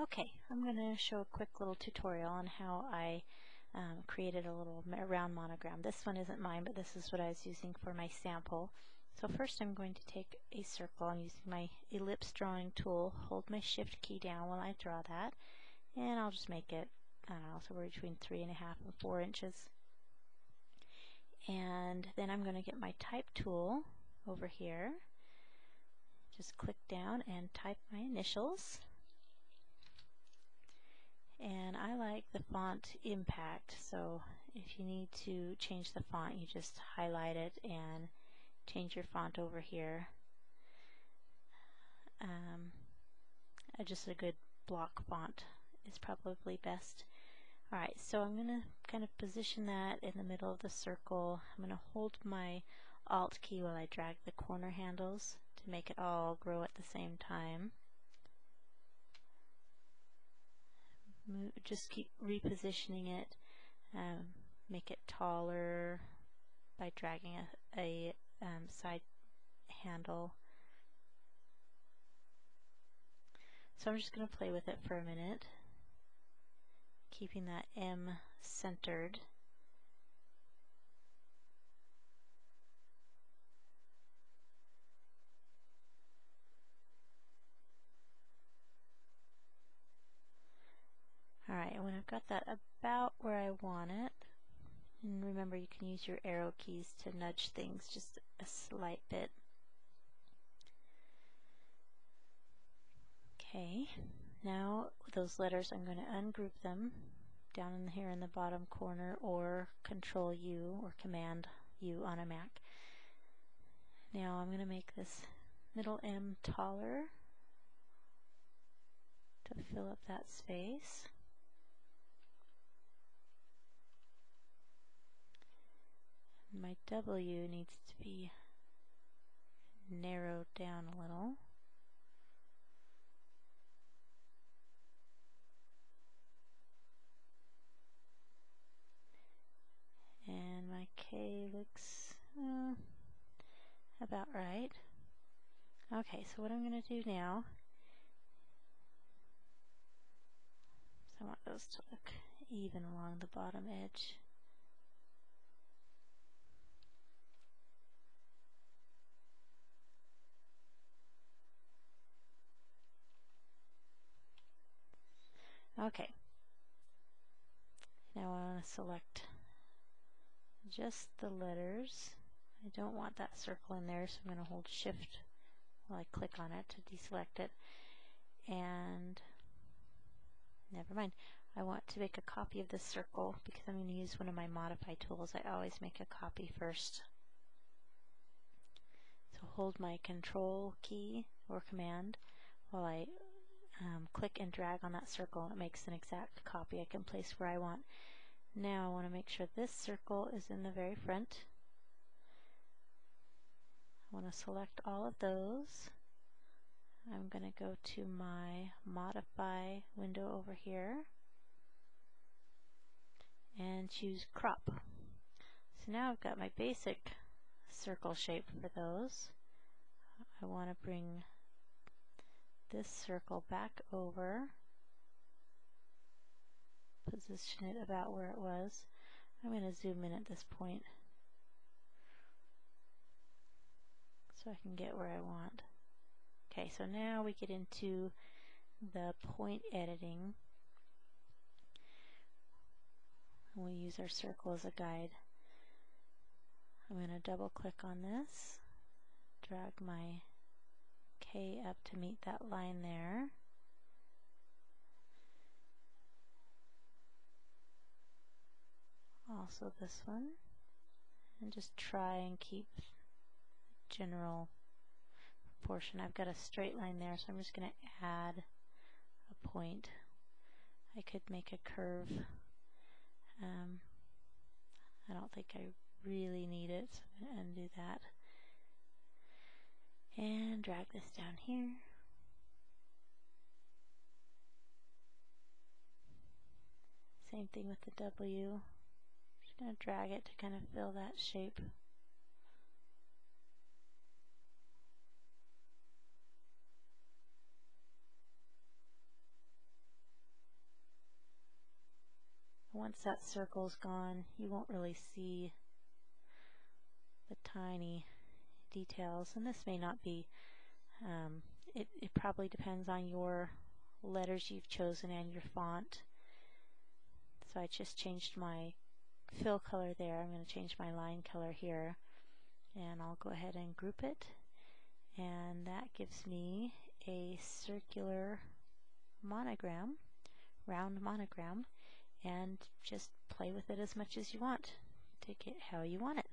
Okay, I'm going to show a quick little tutorial on how I um, created a little round monogram. This one isn't mine, but this is what I was using for my sample. So first I'm going to take a circle. I'm using my ellipse drawing tool, hold my shift key down while I draw that, and I'll just make it, I don't know, somewhere between three and a half and four inches. And then I'm going to get my type tool over here. Just click down and type my initials and I the font impact so if you need to change the font you just highlight it and change your font over here. Um, just a good block font is probably best. Alright so I'm gonna kind of position that in the middle of the circle. I'm gonna hold my alt key while I drag the corner handles to make it all grow at the same time move, just keep repositioning it, um, make it taller by dragging a, a um, side handle. So I'm just going to play with it for a minute, keeping that M centered. Alright, when I've got that about where I want it, and remember you can use your arrow keys to nudge things just a slight bit. Okay, now those letters I'm going to ungroup them down in here in the bottom corner or control U or command U on a Mac. Now I'm going to make this middle M taller to fill up that space. My W needs to be narrowed down a little. And my K looks uh, about right. Okay, so what I'm going to do now, I want those to look even along the bottom edge. Okay. Now I want to select just the letters. I don't want that circle in there, so I'm going to hold shift while I click on it to deselect it. And never mind. I want to make a copy of this circle because I'm going to use one of my modify tools. I always make a copy first. So hold my control key or command while I um, click and drag on that circle and it makes an exact copy I can place where I want. Now I want to make sure this circle is in the very front. I want to select all of those. I'm going to go to my modify window over here and choose crop. So now I've got my basic circle shape for those. I want to bring this circle back over, position it about where it was. I'm going to zoom in at this point so I can get where I want. Okay, so now we get into the point editing. We'll use our circle as a guide. I'm going to double click on this, drag my K up to meet that line there. Also this one. And just try and keep general portion. I've got a straight line there, so I'm just going to add a point. I could make a curve. Um, I don't think I really need it, so I'm going to undo that and drag this down here. Same thing with the W. Just going to drag it to kind of fill that shape. Once that circle's gone, you won't really see the tiny details. And this may not be, um, it, it probably depends on your letters you've chosen and your font. So I just changed my fill color there. I'm going to change my line color here. And I'll go ahead and group it. And that gives me a circular monogram, round monogram, and just play with it as much as you want. Take it how you want it.